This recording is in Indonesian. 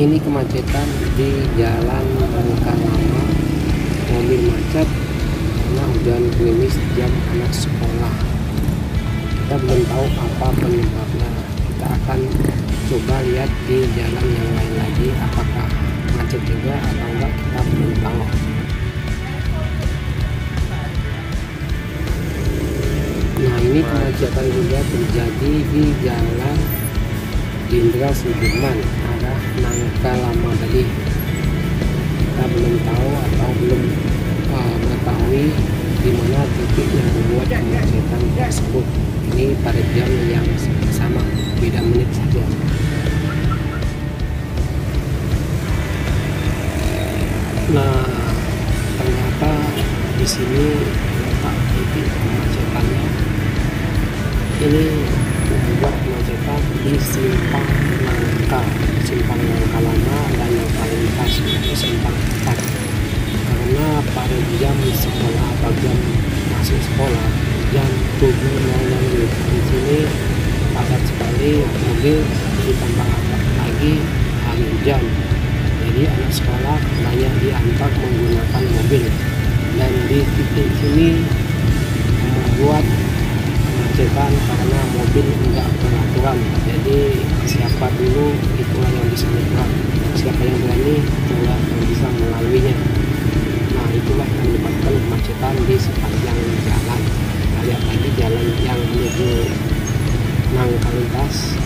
ini kemacetan di jalan Bangka Lama mobil macet karena hujan gerimis jam anak sekolah. Kita belum tahu apa penyebabnya. Kita akan coba lihat di jalan yang lain lagi apakah macet juga atau enggak kita belum tahu. Nah ini kemacetan juga terjadi di jalan Jenderal Sudirman arah Nangka Lama. Tadi kita belum tahu atau belum uh, mengetahui di mana titik yang membuat kemacetan tersebut. Ini pada jam yang sama beda menit saja. Nah ternyata di sini letak titik kemacetannya. Ini membuat kemacetan di simpang nangka simpang nangka pada jam sekolah atau jam masuk sekolah jam 7.00 di sini padat sekali mobil ditambah lagi hari hujan jadi anak sekolah banyak diantar menggunakan mobil. Dan di titik sini membuat kemacetan karena mobil enggak peraturan jadi siapa dulu itulah yang bisa menyeberang siapa yang berani itulah yang bisa melaluinya kemacetan di sepanjang jalan kita lihat lagi jalan yang menuju Nangka lintas